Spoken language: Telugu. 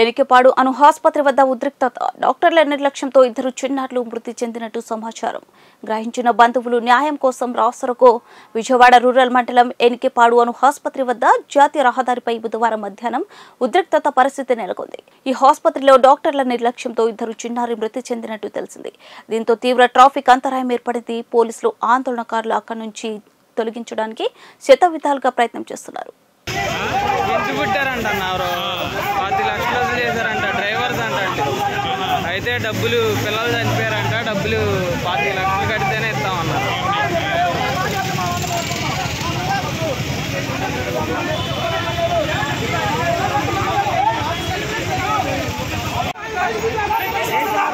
ఎనికిపాడు అను ఆసుపత్రి వద్ద ఉద్రిక్తత డాక్టర్ల నిర్లక్ష్యంతో ఇద్దరు చిన్నారులు మృతి చెందినట్టు సమాచారం. గ్రహించిన బంధువులు న్యాయం కోసం రాసరకు విజయవాడ రూరల్ మండలం ఎనికిపాడు అను ఆసుపత్రి వద్ద జాతీయ రహదారిపై బుధవారం మధ్యాహ్నం ఉద్రిక్తత పరిస్థితి నెలకొంది. ఈ ఆసుపత్రిలో డాక్టర్ల నిర్లక్ష్యంతో ఇద్దరు చిన్నారి మృతి చెందినట్టు తెలిసింది. దీంతో తీవ్ర ట్రాఫిక్ అంతరాయం ఏర్పడింది. పోలీసులు ఆందోళనకారులు అక్కడి నుంచి తొలగించడానికి శతవిధాలుగా ప్రయత్నం చేస్తున్నారు. అయితే డబ్బులు పిల్లలు చనిపోయారంట డబ్బులు పాతిక లక్షలు కడితేనే ఇస్తామన్నారు Yeah.